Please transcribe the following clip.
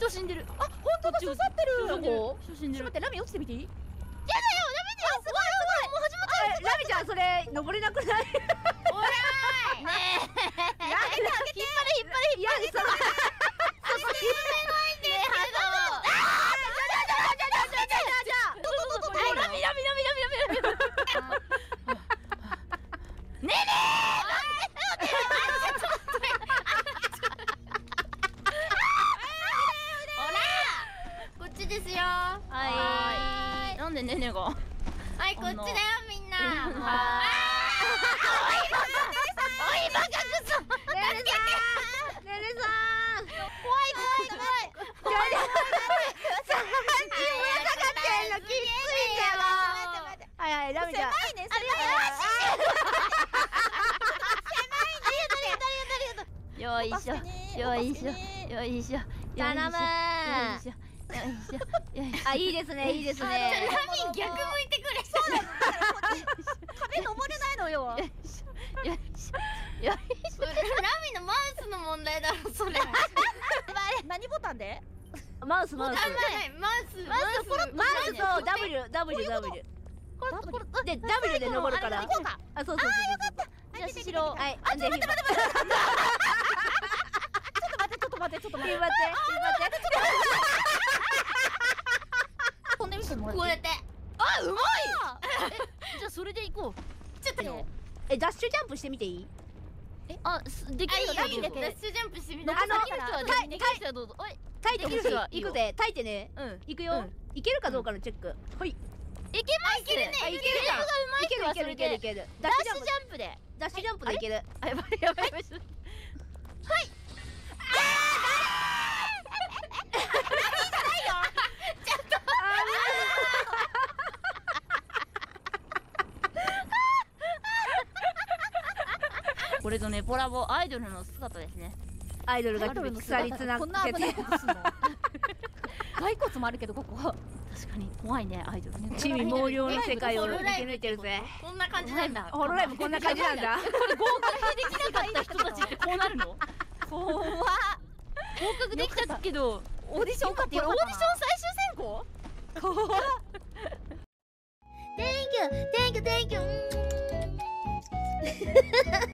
人死んでる。あ本当だ刺さってる。人死んでる。ちょっと待ってラミ落ちてみていい？やだよやめてよすごいすごい。もう始まっあラミちゃんそれ登れなくないねえやだ引っ張れ引っ張れいやそのねハローどこどこどこラミラミラミラミラミラミねえねこっちですよははい。なんでねねがはいこっちだよみんな。はおいバカくそねるさんねるさん怖い。怖い。怖い。い。やい。やさっきぶら下がってんのきつい。んだよはい。はい。ラミちゃん狭い。ね狭い。よい。しょよい。しょよい。しょ頼むよい。しょよい。しょよい。しょあいいですねいいですね。ラミ逆向いてくれ。そうだ壁登れないのよ。よいしょラミのマウスの問題だろそれ。何ボタンで？マウスマウス。マウス。マウスマウスと W W W W これこれで W で登るから。あそうそうそうそう。じゃあしろ。はいあちょっと待って待って待って。ちょっと待ってちょっと待って。ちょっと待って飛んでみてもらこうやってあうまいじゃあそれで行こう。ちょっとよえダッシュジャンプしてみていい？あすできるよダッシュジャンプしてみてあのできる人はできる。人はどうぞ。おい。タイてほしい。行くぜ。タイてね。うん。行くよ。うん。いけるかどうかのチェック。はい。いけますいけるねあいけるいいけるいけるいけるいける。ダッシュジャンプ。で。ダッシュジャンプでいける。あやばいやばいやばいこれとねコラボアイドルの姿ですね。アイドルが鎖つなこんな危ないことすんの？骸骨もあるけどここ。確かに怖いねアイドルね。地味猛量の世界を生き抜いてるぜこんな感じなんだ。ホロライブこんな感じなんだ。合格できなかった人たちってこうなるの？怖っ。合格できたけどオーディションかってこれオーディションン最終選考？怖っ。Thank you. Thank you. Thank you